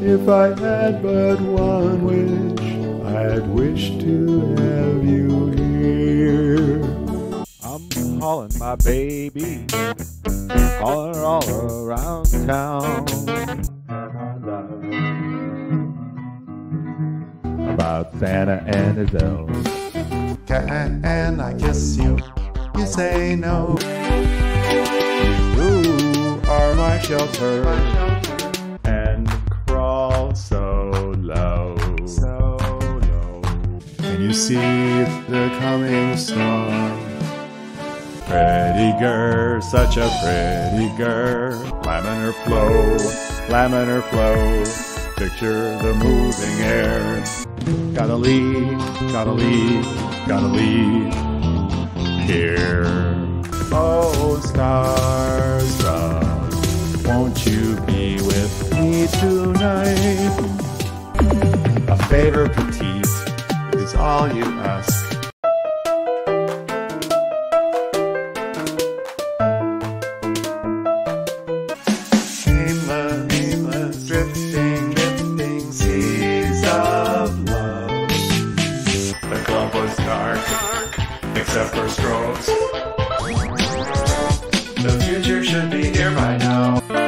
If I had but one wish, I'd wish to have you here. I'm calling my baby, calling her all around town. About Santa and his elves. Can I kiss you? You say no. You are my shelter and you see the coming storm? Pretty girl, such a pretty girl. Laminar flow, laminar flow. Picture the moving air. Gotta leave, gotta leave, gotta leave here. Oh, stars, love, won't you be with me tonight? A favor petite all you ask. Drifting, drifting seas of love. The club was dark, except for strokes. The future should be here by now.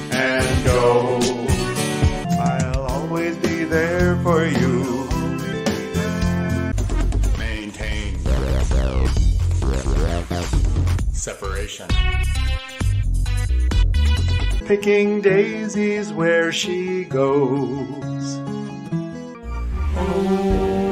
separation. Picking daisies where she goes. Oh,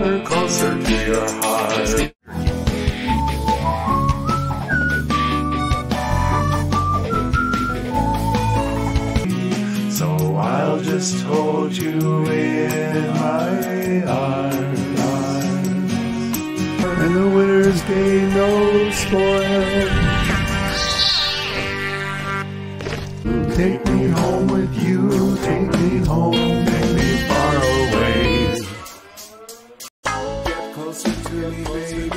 ever closer to your heart. So I'll just hold you in my arms. And the winners gain no spoil. Take me home with you, take me home, take me far me, baby.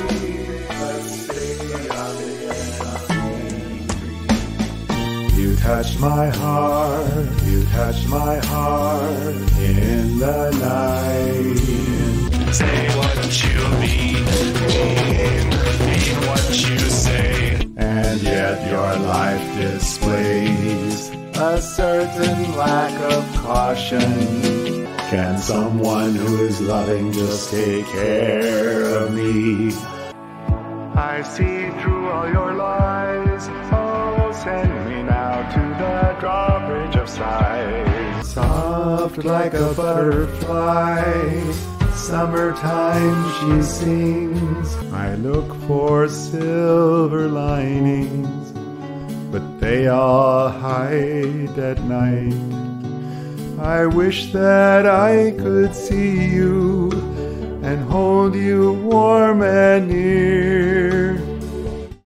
Let's stay on the edge. You touch my heart, you touch my heart in the night. Say what you mean, mean, mean what you say. And yet your life displays a certain lack of caution. Can someone who is loving just take care of me? I see through all your lies. Oh, send me now to the drawbridge of sighs. Soft like a butterfly. Summertime she sings. I look for silver linings, but they all hide at night. I wish that I could see you and hold you warm and near.